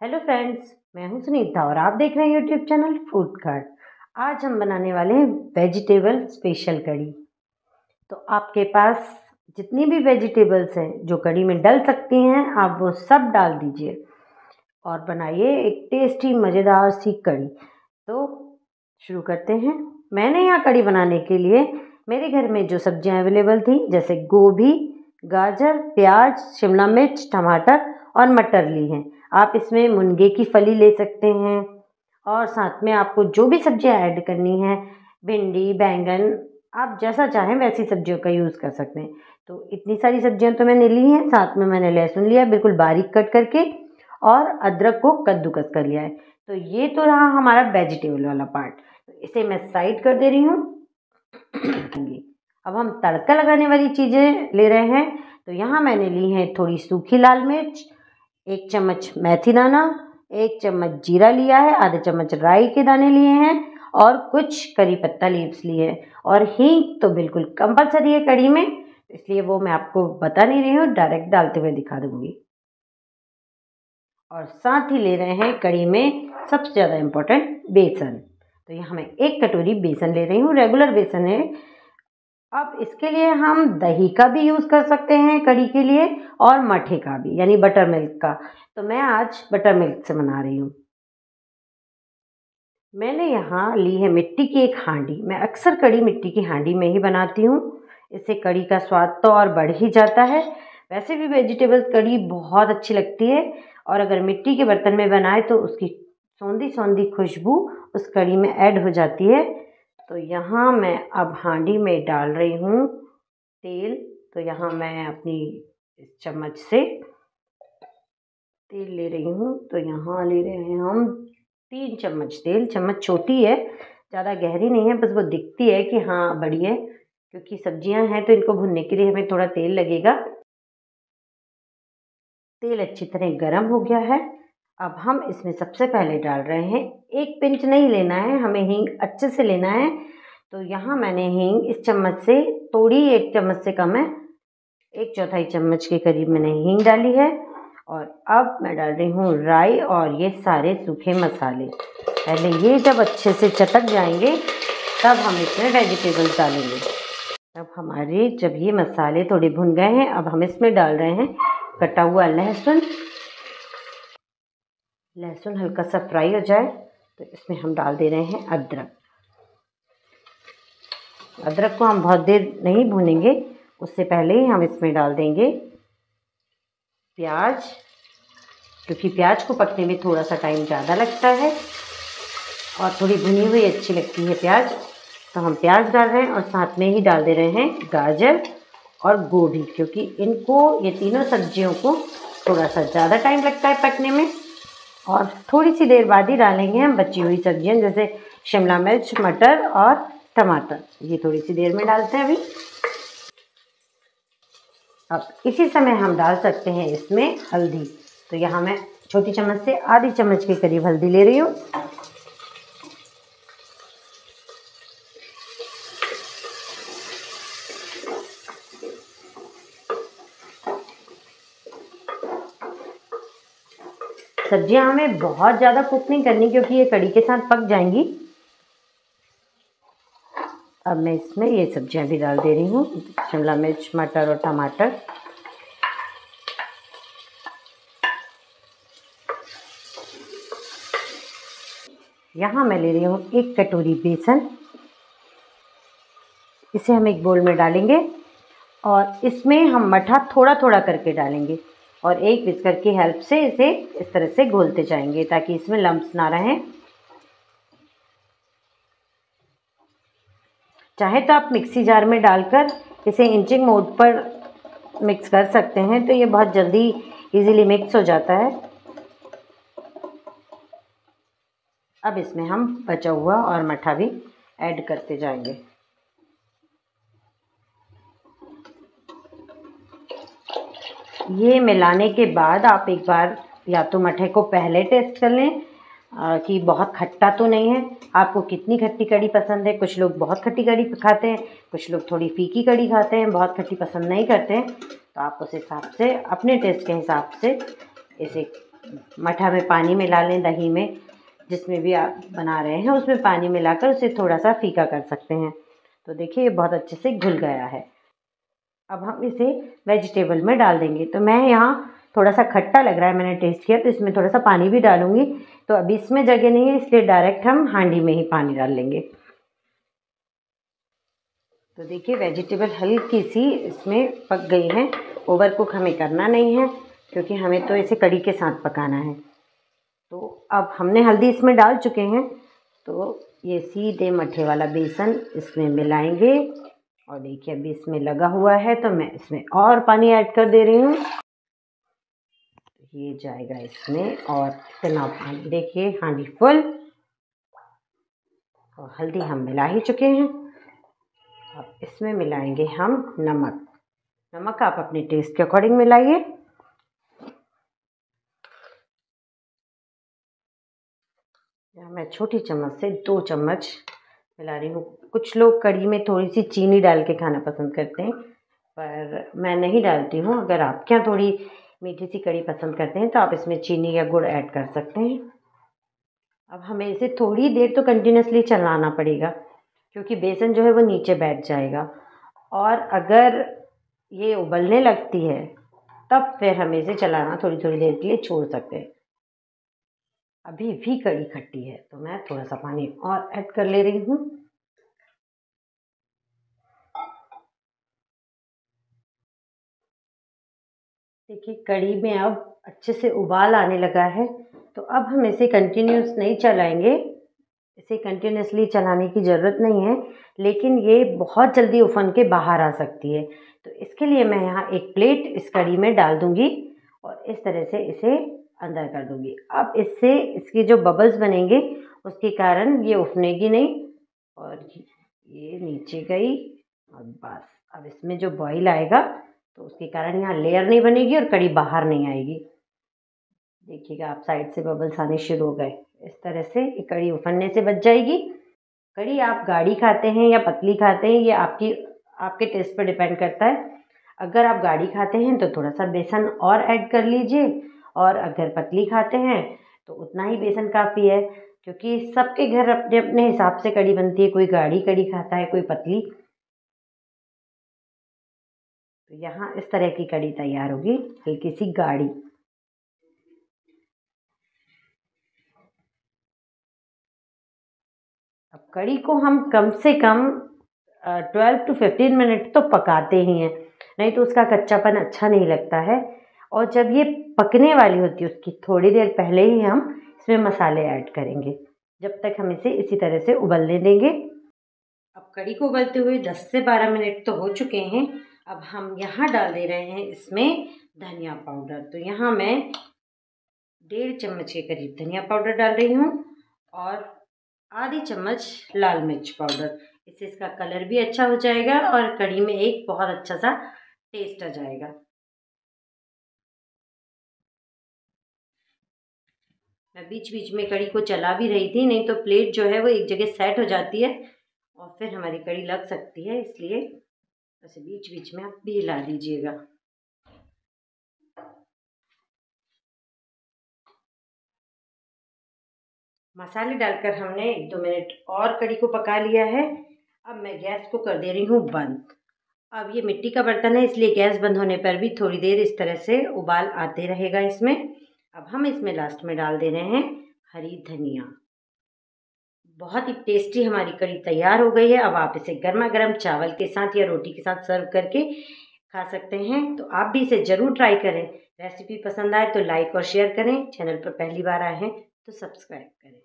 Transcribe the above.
Hello friends, मैं हूँ सुनीता और आप देख रहे हैं यूट्यूब चैनल फ़ूड कार्ड आज हम बनाने वाले हैं वेजिटेबल स्पेशल कड़ी तो आपके पास जितनी भी वेजिटेबल्स हैं, जो कड़ी में डल सकती हैं, आप वो सब डाल दीजिए और बनाइए एक टेस्टी मज़ेदार सी कड़ी तो शुरू करते हैं। मैंने यहाँ कड़ी बनाने के लिए मेरे घर में जो सब्ज़ियाँ अवेलेबल थी, जैसे गोभी, गाजर, प्याज, शिमला मिर्च, टमाटर और मटर ली हैं। आप इसमें मुनगे की फली ले सकते हैं। और साथ में आपको जो भी सब्ज़ियाँ ऐड करनी है, भिंडी, बैंगन, आप जैसा चाहें वैसी सब्जियों का यूज़ कर सकते हैं। तो इतनी सारी सब्ज़ियाँ तो मैंने ली हैं, साथ में मैंने लहसुन लिया, बिल्कुल बारीक कट करके, और अदरक को कद्दूकस कर लिया है। तो ये तो रहा हमारा वेजिटेबल वाला पार्ट। तो इसे मैं साइड कर दे रही हूँ। अब हम तड़का लगाने वाली चीज़ें ले रहे हैं। तो यहाँ मैंने ली है थोड़ी सूखी लाल मिर्च एक चम्मच मेथी दाना, एक चम्मच जीरा लिया है, आधे चम्मच राई के दाने लिए हैं और कुछ करी पत्ता लीव्स लिए हैं। और हींग तो बिल्कुल कंपलसरी है कड़ी में इसलिए वो मैं आपको बता नहीं रही हूँ, डायरेक्ट डालते हुए दिखा दूँगी। और साथ ही ले रहे हैं कड़ी में सबसे ज़्यादा इम्पोर्टेंट बेसन। तो यहाँ मैं एक कटोरी बेसन ले रही हूँ, रेगुलर बेसन है। अब इसके लिए हम दही का भी यूज़ कर सकते हैं कड़ी के लिए और मठे का भी, यानी बटर मिल्क का। तो मैं आज बटर मिल्क से बना रही हूँ। मैंने यहाँ ली है मिट्टी की एक हांडी। मैं अक्सर कड़ी मिट्टी की हांडी में ही बनाती हूँ। इससे कड़ी का स्वाद तो और बढ़ ही जाता है। वैसे भी वेजिटेबल कड़ी बहुत अच्छी लगती है और अगर मिट्टी के बर्तन में बनाए तो उसकी सौंधी सौंधी खुशबू उस कड़ी में ऐड हो जाती है। तो यहाँ मैं अब हांडी में डाल रही हूँ तेल। तो यहाँ मैं अपनी चम्मच से तेल ले रही हूँ। तो यहाँ ले रहे हैं हम तीन चम्मच तेल। चम्मच छोटी है, ज़्यादा गहरी नहीं है, बस वो दिखती है कि हाँ बड़ी है, क्योंकि सब्ज़ियाँ हैं तो इनको भुनने के लिए हमें थोड़ा तेल लगेगा। तेल अच्छी तरह गर्म हो गया है। अब हम इसमें सबसे पहले डाल रहे हैं, एक पिंच नहीं लेना है, हमें हींग अच्छे से लेना है। तो यहाँ मैंने हींग इस चम्मच से थोड़ी एक चम्मच से कम है, एक चौथाई चम्मच के करीब मैंने हींग डाली है। और अब मैं डाल रही हूँ राई और ये सारे सूखे मसाले। पहले ये जब अच्छे से चटक जाएँगे, तब हम इसमें वेजिटेबल्स डालेंगे। अब हमारे जब ये मसाले थोड़े भुन गए हैं, अब हम इसमें डाल रहे हैं कटा हुआ लहसुन लहसुन हल्का सा फ्राई हो जाए तो इसमें हम डाल दे रहे हैं अदरक। अदरक को हम बहुत देर नहीं भूनेंगे, उससे पहले ही हम इसमें डाल देंगे प्याज, क्योंकि प्याज को पकने में थोड़ा सा टाइम ज़्यादा लगता है, और थोड़ी भुनी हुई अच्छी लगती है प्याज तो हम प्याज डाल रहे हैं और साथ में ही डाल दे रहे हैं गाजर और गोभी, क्योंकि इनको, ये तीनों सब्जियों को थोड़ा सा ज़्यादा टाइम लगता है पकने में। और थोड़ी सी देर बाद ही डालेंगे हम बची हुई सब्ज़ियाँ, जैसे शिमला मिर्च, मटर और टमाटर। ये थोड़ी सी देर में डालते हैं अभी। अब इसी समय हम डाल सकते हैं इसमें हल्दी। तो यहाँ मैं छोटी चम्मच से आधी चम्मच के करीब हल्दी ले रही हूँ। सब्ज़ियाँ हमें बहुत ज़्यादा कुक नहीं करनी क्योंकि ये कड़ी के साथ पक जाएँगी। अब मैं इसमें ये सब्ज़ियाँ भी डाल दे रही हूँ। शिमला मिर्च, मटर और टमाटर। यहाँ मैं ले रही हूँ एक कटोरी बेसन। इसे हम एक बोल में डालेंगे और इसमें हम मठा थोड़ा थोड़ा करके डालेंगे। और एक विस्कर की हेल्प से इसे इस तरह से घोलते जाएँगे ताकि इसमें लम्ब ना रहें। चाहे तो आप मिक्सी जार में डालकर इसे इंचिंग मोड पर मिक्स कर सकते हैं तो ये बहुत जल्दी इजीली मिक्स हो जाता है। अब इसमें हम बचा हुआ और मठा भी ऐड करते जाएँगे। ये मिलाने के बाद आप एक बार या तो मठे को पहले टेस्ट कर लें कि बहुत खट्टा तो नहीं है। आपको कितनी खट्टी कड़ी पसंद है? कुछ लोग बहुत खट्टी कड़ी खाते हैं, कुछ लोग थोड़ी फीकी कड़ी खाते हैं, बहुत खट्टी पसंद नहीं करते हैं। तो आप उस हिसाब से, अपने टेस्ट के हिसाब से इसे मठा में पानी मिला लें दही में, जिसमें भी आप बना रहे हैं, उसमें पानी मिलाकर उसे थोड़ा सा फीका कर सकते हैं। तो देखिए, ये बहुत अच्छे से घुल गया है। अब हम इसे वेजिटेबल में डाल देंगे। तो मैं यहाँ थोड़ा सा खट्टा लग रहा है, मैंने टेस्ट किया तो इसमें थोड़ा सा पानी भी डालूँगी। तो अभी इसमें जगह नहीं है, इसलिए डायरेक्ट हम हांडी में ही पानी डाल लेंगे। तो देखिए वेजिटेबल हल्की सी इसमें पक गई है। ओवर कुक हमें करना नहीं है, क्योंकि हमें तो इसे कड़ी के साथ पकाना है। तो अब हमने हल्दी इसमें डाल चुके हैं। तो ये सीधे मठे वाला बेसन इसमें मिलाएँगे। और देखिए, अभी इसमें लगा हुआ है तो मैं इसमें और पानी ऐड कर दे रही हूँ। ये जाएगा इसमें और इतना पानी, देखिए हांडी फुल। और हल्दी हम मिला ही चुके हैं। अब इसमें मिलाएँगे हम नमक। नमक आप अपने टेस्ट के अकॉर्डिंग मिलाइए। मैं छोटी चम्मच से दो चम्मच मिला रही हूँ। कुछ लोग कड़ी में थोड़ी सी चीनी डाल के खाना पसंद करते हैं, पर मैं नहीं डालती हूँ। अगर आपके यहाँ थोड़ी मीठी सी कड़ी पसंद करते हैं तो आप इसमें चीनी या गुड़ ऐड कर सकते हैं। अब हमें इसे थोड़ी देर तो कंटिन्यूसली चलाना पड़ेगा, क्योंकि बेसन जो है वो नीचे बैठ जाएगा। और अगर ये उबलने लगती है, तब फिर हमें इसे चलाना थोड़ी थोड़ी देर के लिए छोड़ सकते हैं। अभी भी कड़ी खट्टी है तो मैं थोड़ा सा पानी और ऐड कर ले रही हूँ। देखिए, कड़ी में अब अच्छे से उबाल आने लगा है तो अब हम इसे कंटिन्यूस नहीं चलाएँगे। इसे कंटिन्यूसली चलाने की ज़रूरत नहीं है, लेकिन ये बहुत जल्दी उफन के बाहर आ सकती है। तो इसके लिए मैं यहाँ एक प्लेट इस कड़ी में डाल दूँगी और इस तरह से इसे अंदर कर दूँगी। अब इससे इसके जो बबल्स बनेंगे, उसके कारण ये उफनेगी नहीं और ये नीचे गई और बस। अब इसमें जो बॉईल आएगा तो उसके कारण यहाँ लेयर नहीं बनेगी और कड़ी बाहर नहीं आएगी। देखिएगा, आप साइड से बबल्स आने शुरू हो गए। इस तरह से ये कड़ी उफनने से बच जाएगी। कड़ी आप गाढ़ी खाते हैं या पतली खाते हैं, ये आपकी, आपके टेस्ट पर डिपेंड करता है। अगर आप गाढ़ी खाते हैं तो थोड़ा सा बेसन और ऐड कर लीजिए। और अगर पतली खाते हैं तो उतना ही बेसन काफ़ी है, क्योंकि सबके घर अपने अपने हिसाब से कड़ी बनती है, कोई गाढ़ी कड़ी खाता है, कोई पतली। तो यहाँ इस तरह की कड़ी तैयार होगी, हल्की सी गाढ़ी। अब कड़ी को हम कम से कम ट्वेल्व टू फिफ्टीन मिनट तो पकाते ही हैं, नहीं तो उसका कच्चापन अच्छा नहीं लगता है। और जब ये पकने वाली होती है उसकी, थोड़ी देर पहले ही हम इसमें मसाले ऐड करेंगे। जब तक हम इसे इसी तरह से उबलने देंगे। अब कड़ी को उबलते हुए 10 से 12 मिनट तो हो चुके हैं। अब हम यहाँ डाल दे रहे हैं इसमें धनिया पाउडर। तो यहाँ मैं डेढ़ चम्मच के करीब धनिया पाउडर डाल रही हूँ और आधी चम्मच लाल मिर्च पाउडर। इससे इसका कलर भी अच्छा हो जाएगा और कड़ी में एक बहुत अच्छा सा टेस्ट आ जाएगा। मैं बीच बीच में कड़ी को चला भी रही थी, नहीं तो प्लेट जो है वो एक जगह सेट हो जाती है और फिर हमारी कड़ी लग सकती है, इसलिए ऐसे बीच बीच में आप भी हिला दीजिएगा। मसाले डालकर हमने एक दो मिनट और कड़ी को पका लिया है। अब मैं गैस को कर दे रही हूँ बंद। अब ये मिट्टी का बर्तन है, इसलिए गैस बंद होने पर भी थोड़ी देर इस तरह से उबाल आते रहेगा इसमें। अब हम इसमें लास्ट में डाल दे रहे हैं हरी धनिया। बहुत ही टेस्टी हमारी कड़ी तैयार हो गई है। अब आप इसे गर्मा गर्म चावल के साथ या रोटी के साथ सर्व करके खा सकते हैं। तो आप भी इसे ज़रूर ट्राई करें। रेसिपी पसंद आए तो लाइक और शेयर करें। चैनल पर पहली बार आए हैं तो सब्सक्राइब करें।